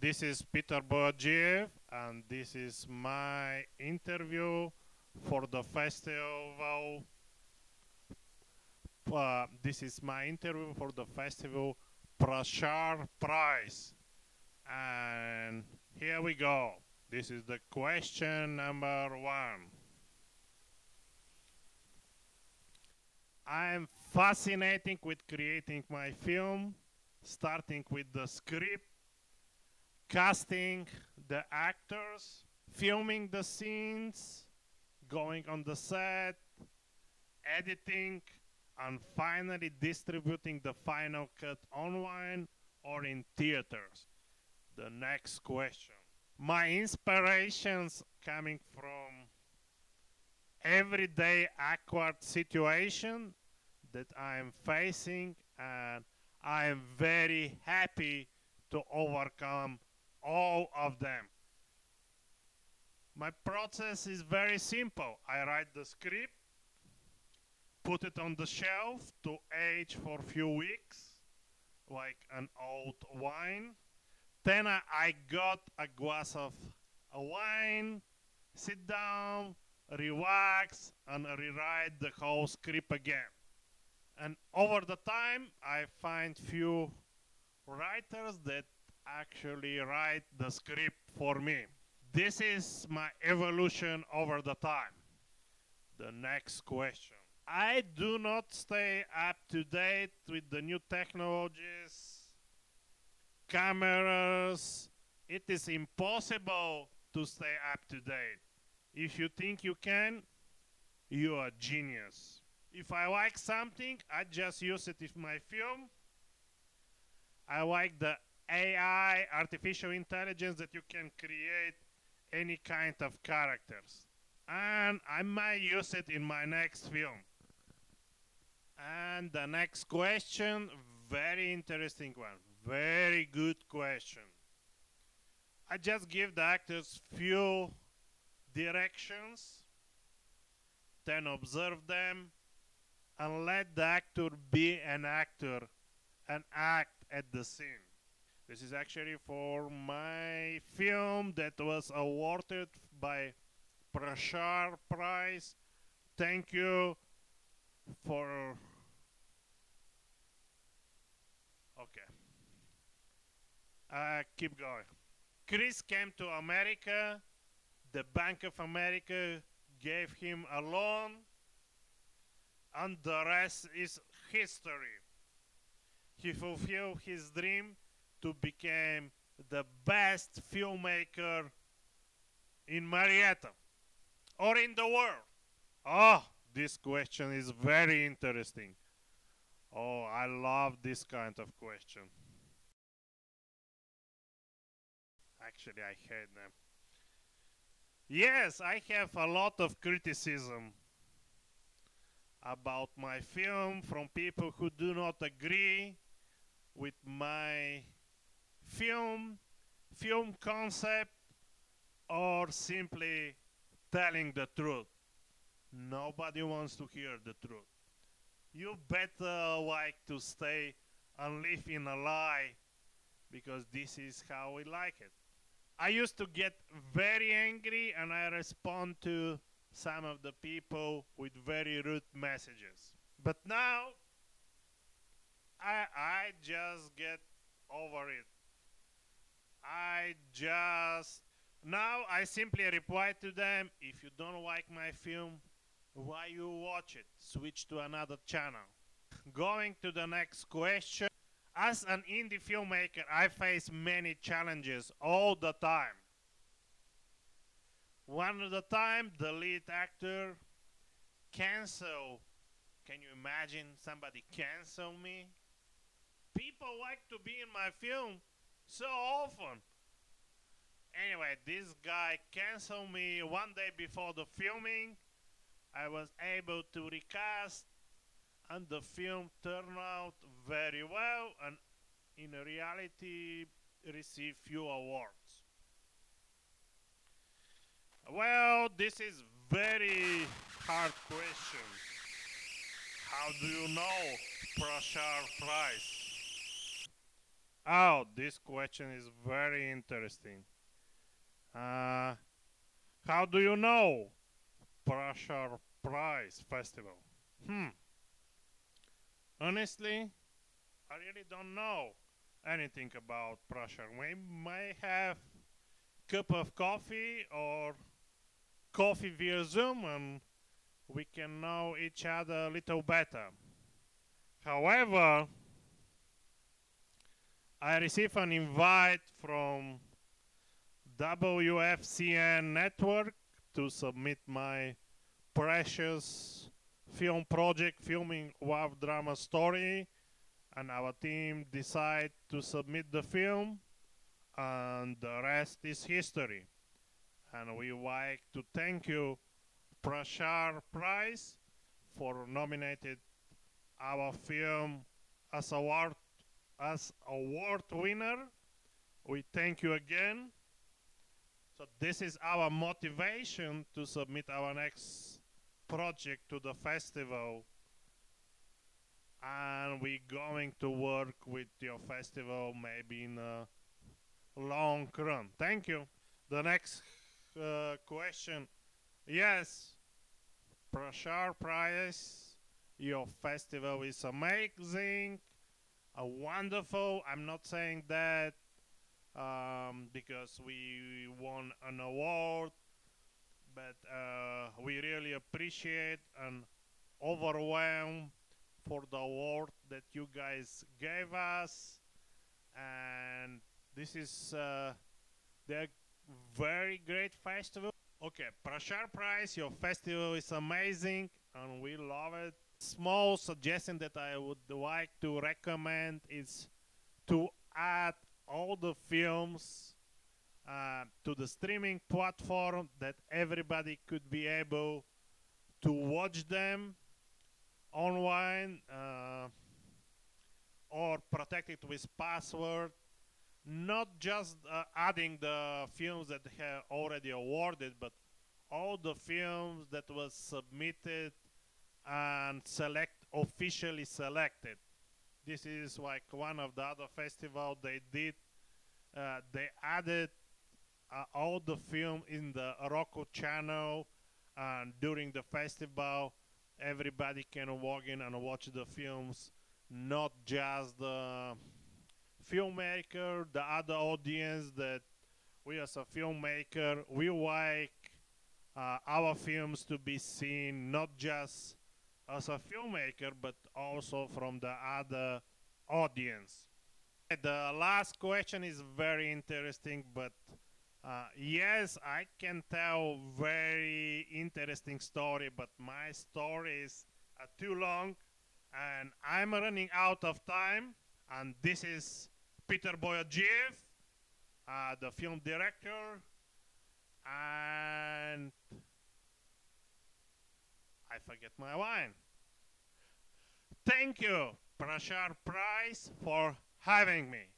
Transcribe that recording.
This is Peter Boiadzhieff, and this is my interview for the festival. Uh, this is my interview for the festival Parashar Prize. And here we go. This is the question number one. I'm fascinating with creating my film, starting with the script, casting the actors, filming the scenes, going on the set, editing, and finally distributing the final cut online or in theaters. The next question. My inspirations coming from everyday awkward situation that I'm facing and I am very happy to overcome all of them. My process is very simple. I write the script, put it on the shelf to age for a few weeks, like an old wine. Then I, I got a glass of wine, sit down, relax, and rewrite the whole script again. And over the time, I find few writers that actually write the script for me. This is my evolution over the time. The next question. I do not stay up to date with the new technologies, cameras. It is impossible to stay up to date. If you think you can, you are genius. If I like something, I just use it in my film. I like the AI, artificial intelligence, that you can create any kind of characters. And I might use it in my next film. And the next question, very interesting one. Very good question. I just give the actors few directions, then observe them, and let the actor be an actor and act at the scene. This is actually for my film that was awarded by Parashar Prize. Thank you for. Okay. Uh, keep going. Chris came to America. The Bank of America gave him a loan, and the rest is history. He fulfilled his dream to become the best filmmaker in Marietta or in the world? Oh, this question is very interesting. Oh, I love this kind of question. Actually, I hate them. Yes, I have a lot of criticism about my film from people who do not agree with my film, film concept, or simply telling the truth. Nobody wants to hear the truth. You better like to stay and live in a lie because this is how we like it. I used to get very angry and I respond to some of the people with very rude messages. But now I I just get over it. I just now I simply reply to them if you don't like my film why you watch it? Switch to another channel. Going to the next question. As an indie filmmaker I face many challenges all the time. One of the time the lead actor cancel can you imagine somebody cancel me? People like to be in my film so often. Anyway, this guy canceled me one day before the filming. I was able to recast, and the film turned out very well, and in reality, received few awards. Well, this is very hard question. How do you know Parashar Prize? Oh, this question is very interesting. Uh, how do you know Parashar Prize Festival? Hmm. Honestly, I really don't know anything about Pressure. We may have a cup of coffee or coffee via Zoom and we can know each other a little better. However, I received an invite from WFCN Network to submit my precious film project, filming Love Drama Story, and our team decided to submit the film, and the rest is history. And we like to thank you, Parashar Prize, for nominated our film as award as award winner. We thank you again. So this is our motivation to submit our next project to the festival. And we're going to work with your festival maybe in a long run. Thank you. The next uh, question. Yes, Parashar Prize, your festival is amazing, uh, wonderful. I'm not saying that um, because we won an award, but uh, we really appreciate and overwhelmed for the award that you guys gave us. And this is uh, the very great festival. Okay, Parashar Prize, your festival is amazing and we love it. Small suggestion that I would like to recommend is to add all the films uh, to the streaming platform that everybody could be able to watch them online uh, or protect it with password. Not just uh, adding the films that have already awarded but all the films that was submitted and select officially selected. This is like one of the other festival they did uh, they added uh, all the film in the Roku channel and during the festival everybody can walk in and watch the films not just the filmmaker the other audience that we as a filmmaker we like uh, our films to be seen not just as a filmmaker, but also from the other audience. The last question is very interesting, but uh, yes, I can tell very interesting story, but my stories are too long, and I'm running out of time. And this is Peter Boiadzhieff, uh, the film director, and I my line. Thank you, Parashar Prize, for having me.